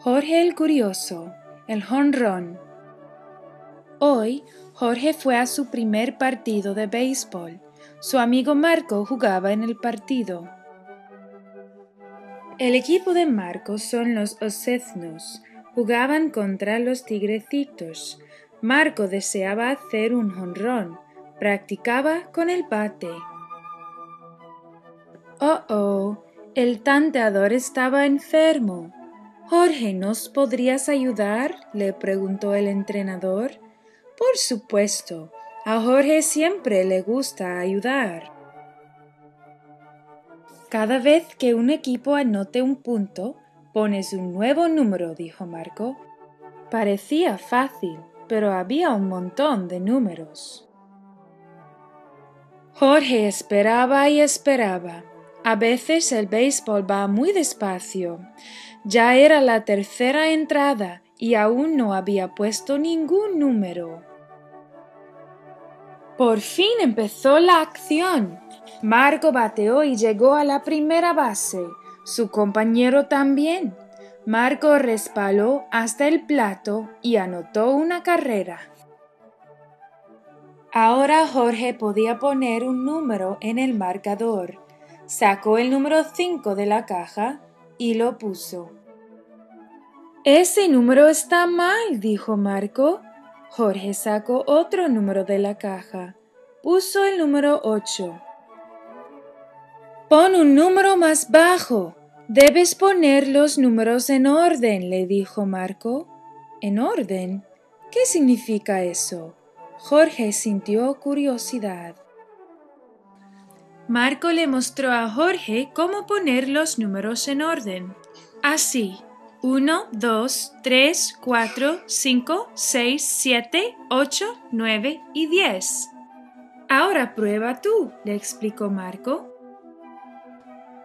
Jorge el Curioso, el jonrón. Hoy Jorge fue a su primer partido de béisbol. Su amigo Marco jugaba en el partido. El equipo de Marco son los Oceznos. Jugaban contra los Tigrecitos. Marco deseaba hacer un jonrón. Practicaba con el bate. Oh, oh, el tanteador estaba enfermo. Jorge, ¿nos podrías ayudar? le preguntó el entrenador. Por supuesto, a Jorge siempre le gusta ayudar. Cada vez que un equipo anote un punto, pones un nuevo número, dijo Marco. Parecía fácil, pero había un montón de números. Jorge esperaba y esperaba. A veces el béisbol va muy despacio. Ya era la tercera entrada y aún no había puesto ningún número. Por fin empezó la acción. Marco bateó y llegó a la primera base. Su compañero también. Marco respaló hasta el plato y anotó una carrera. Ahora Jorge podía poner un número en el marcador. Sacó el número 5 de la caja y lo puso. Ese número está mal, dijo Marco. Jorge sacó otro número de la caja. Puso el número 8. Pon un número más bajo. Debes poner los números en orden, le dijo Marco. ¿En orden? ¿Qué significa eso? Jorge sintió curiosidad. Marco le mostró a Jorge cómo poner los números en orden. Así. 1, 2, 3, 4, 5, 6, 7, 8, 9 y 10. Ahora prueba tú, le explicó Marco.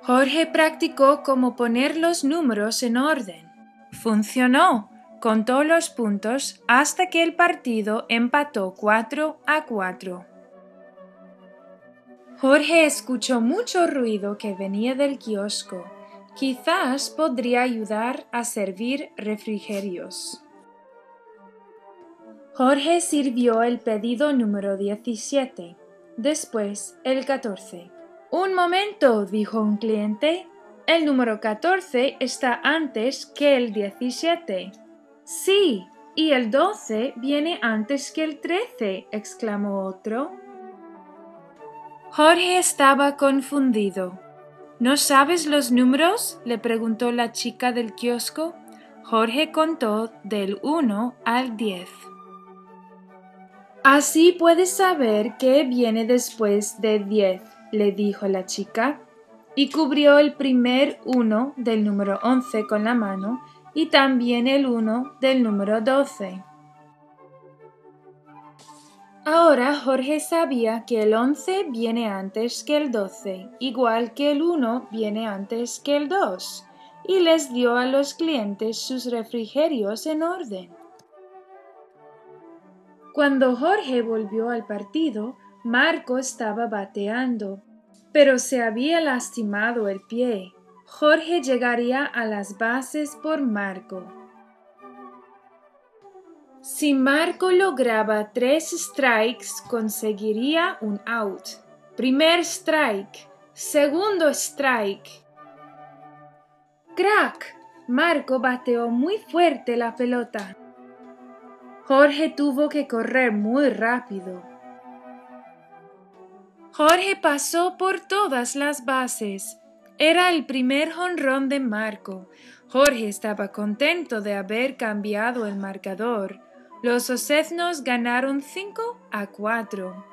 Jorge practicó cómo poner los números en orden. Funcionó. Contó los puntos hasta que el partido empató 4 a 4. Jorge escuchó mucho ruido que venía del kiosco. Quizás podría ayudar a servir refrigerios. Jorge sirvió el pedido número 17, después el 14. Un momento, dijo un cliente. El número 14 está antes que el 17. Sí, y el 12 viene antes que el 13, exclamó otro. Jorge estaba confundido. ¿No sabes los números? le preguntó la chica del kiosco. Jorge contó del 1 al 10. Así puedes saber qué viene después de 10 le dijo la chica, y cubrió el primer uno del número once con la mano y también el uno del número doce. Ahora Jorge sabía que el once viene antes que el doce, igual que el uno viene antes que el dos, y les dio a los clientes sus refrigerios en orden. Cuando Jorge volvió al partido, Marco estaba bateando, pero se había lastimado el pie. Jorge llegaría a las bases por Marco. Si Marco lograba tres strikes, conseguiría un out. Primer strike, segundo strike. Crack. Marco bateó muy fuerte la pelota. Jorge tuvo que correr muy rápido. Jorge pasó por todas las bases. Era el primer jonrón de Marco. Jorge estaba contento de haber cambiado el marcador. Los oceznos ganaron 5 a 4.